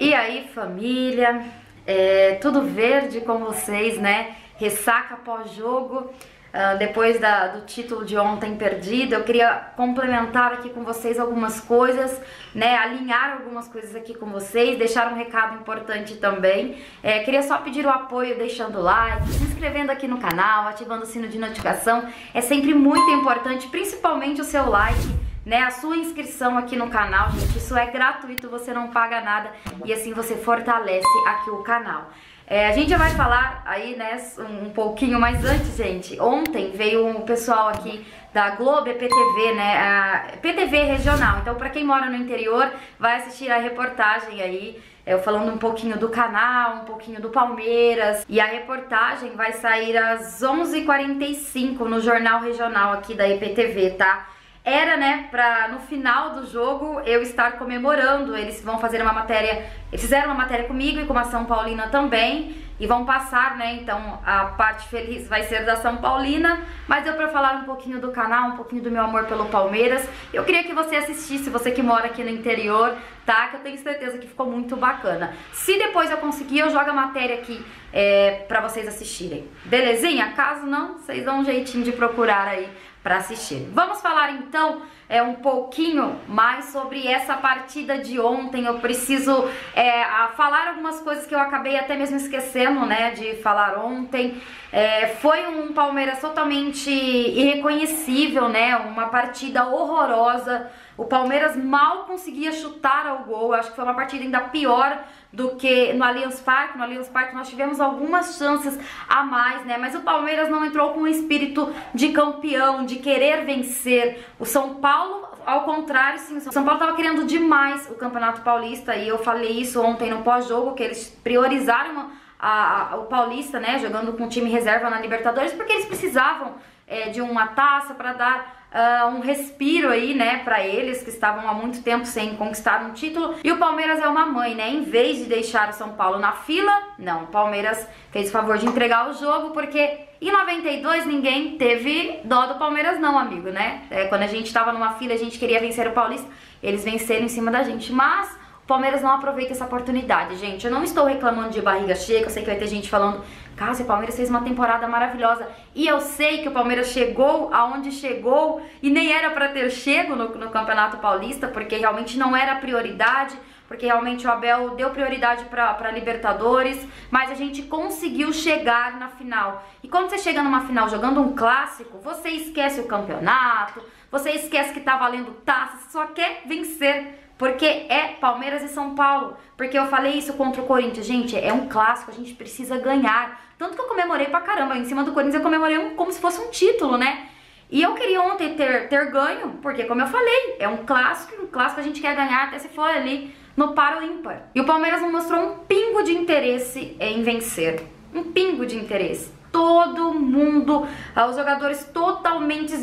E aí, família? É, tudo verde com vocês, né? Ressaca pós-jogo. Uh, depois da, do título de ontem perdido, eu queria complementar aqui com vocês algumas coisas, né, alinhar algumas coisas aqui com vocês, deixar um recado importante também. É, queria só pedir o apoio deixando like, se inscrevendo aqui no canal, ativando o sino de notificação, é sempre muito importante, principalmente o seu like né, a sua inscrição aqui no canal, gente, isso é gratuito, você não paga nada e assim você fortalece aqui o canal. É, a gente já vai falar aí, né, um pouquinho, mais antes, gente, ontem veio um pessoal aqui da Globo EPTV, né, a PTV regional, então para quem mora no interior, vai assistir a reportagem aí, eu falando um pouquinho do canal, um pouquinho do Palmeiras, e a reportagem vai sair às 11h45 no Jornal Regional aqui da EPTV, tá? Era, né, pra no final do jogo eu estar comemorando. Eles vão fazer uma matéria, eles fizeram uma matéria comigo e com a São Paulina também. E vão passar, né, então a parte feliz vai ser da São Paulina. Mas deu pra falar um pouquinho do canal, um pouquinho do meu amor pelo Palmeiras. Eu queria que você assistisse, você que mora aqui no interior, tá? Que eu tenho certeza que ficou muito bacana. Se depois eu conseguir, eu jogo a matéria aqui é, pra vocês assistirem. Belezinha? Caso não, vocês dão um jeitinho de procurar aí para assistir. Vamos falar então é, um pouquinho mais sobre essa partida de ontem. Eu preciso é, falar algumas coisas que eu acabei até mesmo esquecendo, né, de falar ontem. É, foi um Palmeiras totalmente irreconhecível, né, uma partida horrorosa. O Palmeiras mal conseguia chutar ao gol. Acho que foi uma partida ainda pior do que no Allianz Parque. No Allianz Parque nós tivemos algumas chances a mais, né? Mas o Palmeiras não entrou com o espírito de campeão, de querer vencer. O São Paulo, ao contrário, sim, o São Paulo estava querendo demais o Campeonato Paulista e eu falei isso ontem no pós-jogo, que eles priorizaram a, a, o Paulista, né? Jogando com o time reserva na Libertadores, porque eles precisavam é, de uma taça para dar uh, um respiro aí, né, para eles que estavam há muito tempo sem conquistar um título. E o Palmeiras é uma mãe, né? Em vez de deixar o São Paulo na fila, não, o Palmeiras fez o favor de entregar o jogo porque em 92 ninguém teve dó do Palmeiras não, amigo, né? É, quando a gente tava numa fila, a gente queria vencer o Paulista, eles venceram em cima da gente, mas Palmeiras não aproveita essa oportunidade, gente. Eu não estou reclamando de barriga cheia, eu sei que vai ter gente falando, Cássio, o Palmeiras fez uma temporada maravilhosa. E eu sei que o Palmeiras chegou aonde chegou e nem era para ter chego no, no Campeonato Paulista, porque realmente não era prioridade porque realmente o Abel deu prioridade para Libertadores, mas a gente conseguiu chegar na final. E quando você chega numa final jogando um clássico, você esquece o campeonato, você esquece que tá valendo taça, só quer vencer. Porque é Palmeiras e São Paulo. Porque eu falei isso contra o Corinthians. Gente, é um clássico, a gente precisa ganhar. Tanto que eu comemorei pra caramba. Em cima do Corinthians eu comemorei um, como se fosse um título, né? E eu queria ontem ter, ter ganho, porque como eu falei, é um clássico, um clássico a gente quer ganhar até se for ali no paro ímpar. E o Palmeiras não mostrou um pingo de interesse em vencer. Um pingo de interesse. Todo mundo, ah, os jogadores totalmente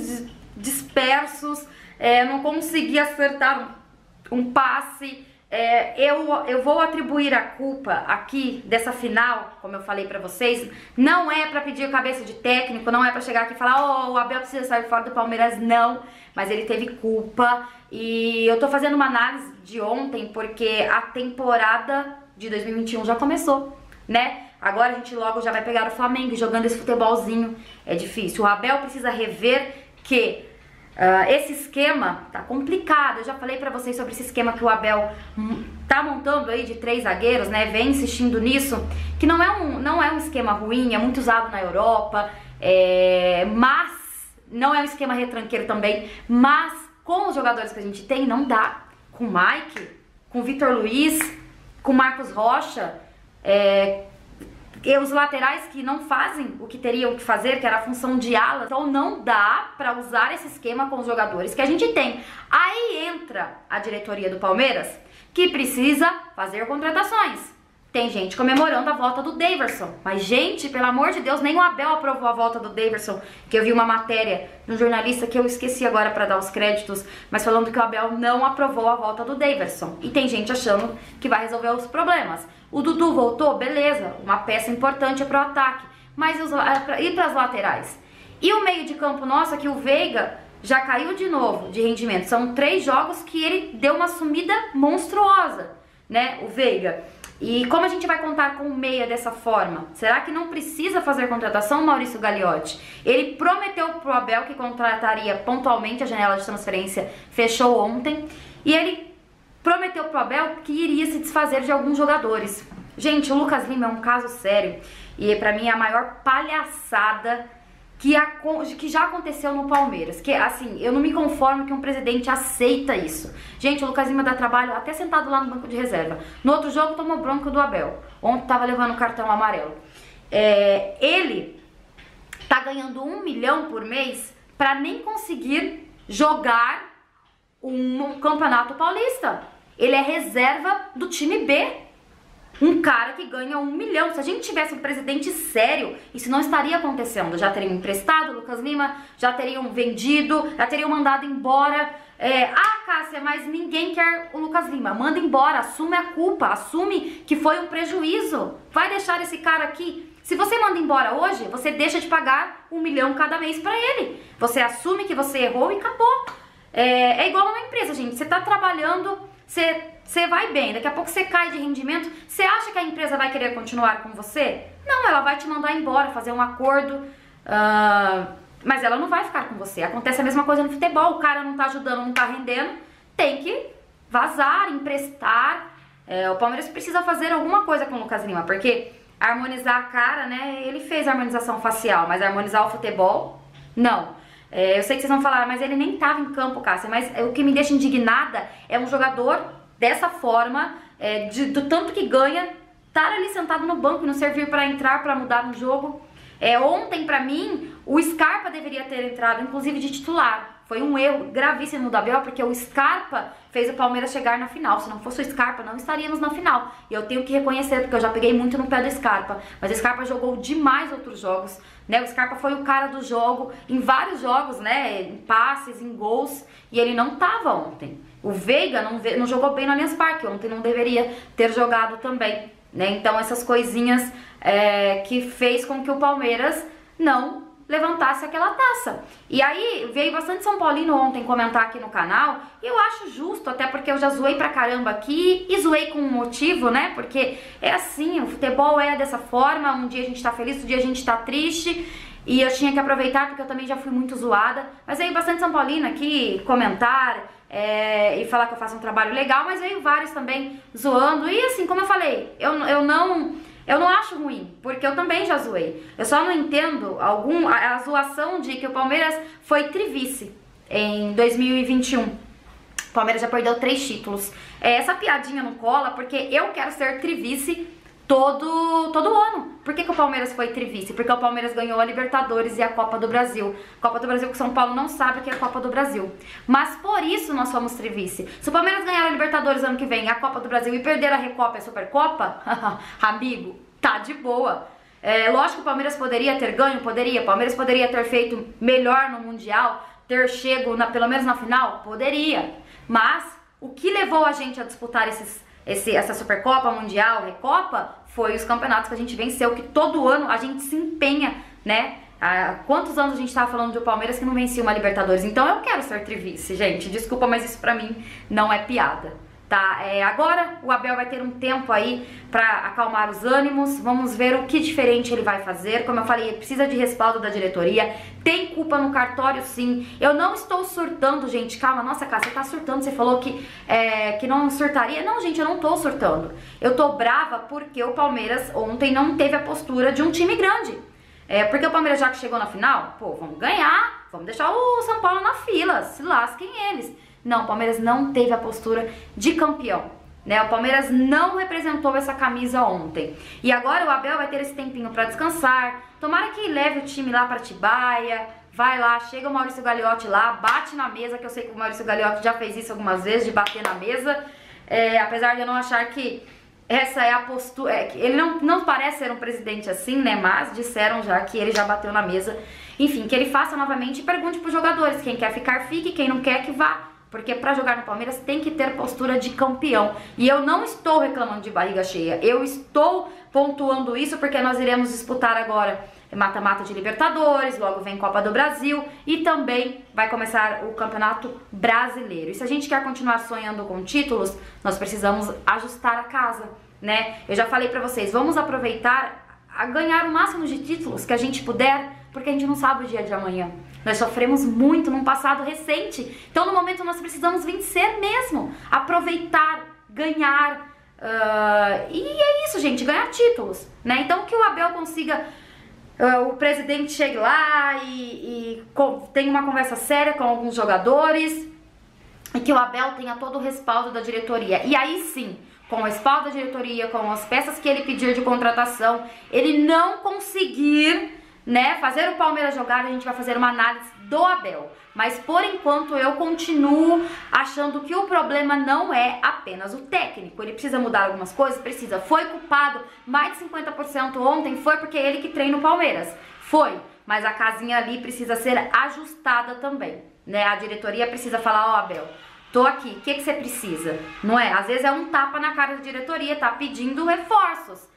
dispersos, é, não conseguia acertar um passe. É, eu, eu vou atribuir a culpa aqui dessa final, como eu falei pra vocês, não é pra pedir cabeça de técnico, não é pra chegar aqui e falar, oh, o Abel precisa sair fora do Palmeiras, não, mas ele teve culpa e eu tô fazendo uma análise de ontem porque a temporada de 2021 já começou, né? Agora a gente logo já vai pegar o Flamengo jogando esse futebolzinho, é difícil. O Abel precisa rever que Uh, esse esquema tá complicado. Eu já falei para vocês sobre esse esquema que o Abel tá montando aí de três zagueiros, né? Vem insistindo nisso, que não é um, não é um esquema ruim, é muito usado na Europa, é, mas não é um esquema retranqueiro também. Mas com os jogadores que a gente tem, não dá. Com o Mike, com o Vitor Luiz, com o Marcos Rocha, é, e os laterais que não fazem o que teriam que fazer, que era a função de ala, então não dá para usar esse esquema com os jogadores que a gente tem. Aí entra a diretoria do Palmeiras, que precisa fazer contratações. Tem gente comemorando a volta do Daverson. Mas, gente, pelo amor de Deus, nem o Abel aprovou a volta do Daverson. Que eu vi uma matéria de um jornalista que eu esqueci agora para dar os créditos, mas falando que o Abel não aprovou a volta do Daverson. E tem gente achando que vai resolver os problemas. O Dudu voltou, beleza, uma peça importante para o ataque. Mas e para as laterais? E o meio de campo nosso, aqui o Veiga já caiu de novo de rendimento. São três jogos que ele deu uma sumida monstruosa. né, o Veiga. E como a gente vai contar com o meia dessa forma? Será que não precisa fazer contratação, Maurício Gagliotti? Ele prometeu pro Abel que contrataria pontualmente, a janela de transferência fechou ontem, e ele prometeu pro Abel que iria se desfazer de alguns jogadores. Gente, o Lucas Lima é um caso sério, e para mim é a maior palhaçada que, a, que já aconteceu no Palmeiras. Que assim, eu não me conformo que um presidente aceita isso. Gente, o Lucas Lima dá trabalho até sentado lá no banco de reserva. No outro jogo tomou bronca do Abel. Ontem tava levando cartão amarelo. É, ele tá ganhando um milhão por mês para nem conseguir jogar um campeonato paulista. Ele é reserva do time B um cara que ganha um milhão. Se a gente tivesse um presidente sério, isso não estaria acontecendo. Já teriam emprestado Lucas Lima, já teriam vendido, já teriam mandado embora. É, ah, Cássia, mas ninguém quer o Lucas Lima. Manda embora, assume a culpa, assume que foi um prejuízo. Vai deixar esse cara aqui. Se você manda embora hoje, você deixa de pagar um milhão cada mês para ele. Você assume que você errou e acabou. É, é igual numa empresa, gente. Você tá trabalhando, você você vai bem, daqui a pouco você cai de rendimento, você acha que a empresa vai querer continuar com você? Não, ela vai te mandar embora, fazer um acordo, uh, mas ela não vai ficar com você. Acontece a mesma coisa no futebol, o cara não tá ajudando, não tá rendendo, tem que vazar, emprestar. É, o Palmeiras precisa fazer alguma coisa com o Lucas Lima, porque harmonizar a cara, né, ele fez harmonização facial, mas harmonizar o futebol, não. É, eu sei que vocês vão falar, mas ele nem tava em campo, Cássia, mas o que me deixa indignada é um jogador dessa forma, é, de, do tanto que ganha, estar ali sentado no banco e não servir para entrar, para mudar no jogo. É, ontem, para mim, o Scarpa deveria ter entrado, inclusive de titular. Foi um erro gravíssimo do Abel, porque o Scarpa fez o Palmeiras chegar na final. Se não fosse o Scarpa, não estaríamos na final. E eu tenho que reconhecer, porque eu já peguei muito no pé do Scarpa. Mas o Scarpa jogou demais outros jogos, né? O Scarpa foi o cara do jogo em vários jogos, né? Em passes, em gols. E ele não tava ontem. O Veiga não, não jogou bem no Allianz Parque, ontem não deveria ter jogado também. Né? Então essas coisinhas é, que fez com que o Palmeiras não levantasse aquela taça. E aí veio bastante São Paulino ontem comentar aqui no canal, e eu acho justo, até porque eu já zoei pra caramba aqui, e zoei com um motivo, né? Porque é assim, o futebol é dessa forma, um dia a gente tá feliz, outro dia a gente tá triste, e eu tinha que aproveitar porque eu também já fui muito zoada. Mas veio bastante São Paulino aqui comentar, é, e falar que eu faço um trabalho legal, mas veio vários também zoando. E assim, como eu falei, eu, eu não. Eu não acho ruim, porque eu também já zoei. Eu só não entendo algum a, a zoação de que o Palmeiras foi trivice em 2021. O Palmeiras já perdeu três títulos. É, essa piadinha não cola, porque eu quero ser trivice todo, todo ano. Por que, que o Palmeiras foi trivice? Porque o Palmeiras ganhou a Libertadores e a Copa do Brasil. Copa do Brasil que São Paulo não sabe o que é a Copa do Brasil. Mas por isso nós somos trivice. Se o Palmeiras ganhar a Libertadores ano que vem, a Copa do Brasil e perder a Recopa e a Supercopa, amigo, tá de boa. É, lógico que o Palmeiras poderia ter ganho, poderia. O Palmeiras poderia ter feito melhor no Mundial, ter chego na, pelo menos na final, poderia. Mas o que levou a gente a disputar esses esse, essa Supercopa Mundial, Recopa, foi os campeonatos que a gente venceu, que todo ano a gente se empenha, né? Há quantos anos a gente tava falando de Palmeiras que não vencia uma Libertadores? Então eu quero ser trivice, gente. Desculpa, mas isso pra mim não é piada tá? É, agora o Abel vai ter um tempo aí para acalmar os ânimos, vamos ver o que diferente ele vai fazer. Como eu falei, ele precisa de respaldo da diretoria, tem culpa no cartório sim. Eu não estou surtando, gente, calma, nossa cara, você tá surtando, você falou que, é, que não surtaria. Não, gente, eu não tô surtando. Eu tô brava porque o Palmeiras ontem não teve a postura de um time grande. É, porque o Palmeiras já que chegou na final, pô, vamos ganhar, vamos deixar o São Paulo na fila, se lasquem eles. Não, o Palmeiras não teve a postura de campeão. Né? O Palmeiras não representou essa camisa ontem. E agora o Abel vai ter esse tempinho para descansar. Tomara que leve o time lá para Tibaia. Vai lá, chega o Maurício Gagliotti lá, bate na mesa, que eu sei que o Maurício Gagliotti já fez isso algumas vezes, de bater na mesa. É, apesar de eu não achar que essa é a postura. É, ele não, não parece ser um presidente assim, né? Mas disseram já que ele já bateu na mesa. Enfim, que ele faça novamente e pergunte para os jogadores: quem quer ficar, fique, quem não quer, que vá Porque para jogar no Palmeiras tem que ter postura de campeão. E eu não estou reclamando de barriga cheia. Eu estou pontuando isso porque nós iremos disputar agora mata-mata de Libertadores, logo vem Copa do Brasil e também vai começar o Campeonato Brasileiro. E se a gente quer continuar sonhando com títulos, nós precisamos ajustar a casa, né? Eu já falei para vocês, vamos aproveitar a ganhar o máximo de títulos que a gente puder, porque a gente não sabe o dia de amanhã. Nós sofremos muito num passado recente, então no momento nós precisamos vencer mesmo, aproveitar, ganhar. Uh, e é isso, gente, ganhar títulos, né? Então que o Abel consiga uh, o presidente chegue lá e, e tenha uma conversa séria com alguns jogadores e que o Abel tenha todo o respaldo da diretoria. E aí sim, com o respaldo da diretoria, com as peças que ele pedir de contratação, ele não conseguir né, fazer o Palmeiras jogar, a gente vai fazer uma análise do Abel. Mas por enquanto eu continuo achando que o problema não é apenas o técnico. Ele precisa mudar algumas coisas, precisa. Foi culpado mais de 50% ontem, foi porque ele que treina o Palmeiras. Foi, mas a casinha ali precisa ser ajustada também, né? A diretoria precisa falar, ó, oh, Abel, tô aqui, o que, que você precisa? Não é? Às vezes é um tapa na cara da diretoria, tá pedindo reforços,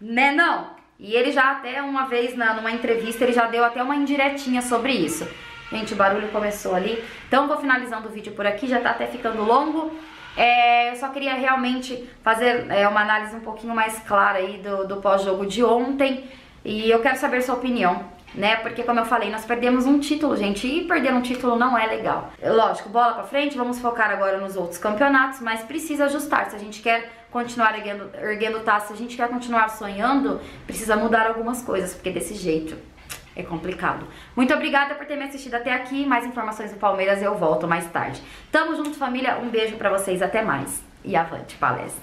né? Não. E ele já até uma vez na, numa entrevista, ele já deu até uma indiretinha sobre isso. Gente, o barulho começou ali. Então, vou finalizando o vídeo por aqui, já tá até ficando longo. É, eu só queria realmente fazer é, uma análise um pouquinho mais clara aí do, do pós-jogo de ontem. E eu quero saber sua opinião, né? Porque, como eu falei, nós perdemos um título, gente, e perder um título não é legal. Lógico, bola pra frente, vamos focar agora nos outros campeonatos, mas precisa ajustar. Se a gente quer continuar erguendo, erguendo taça, se a gente quer continuar sonhando, precisa mudar algumas coisas, porque desse jeito é complicado. Muito obrigada por ter me assistido até aqui. Mais informações do Palmeiras eu volto mais tarde. Tamo junto, família. Um beijo para vocês. Até mais. E avante palestra.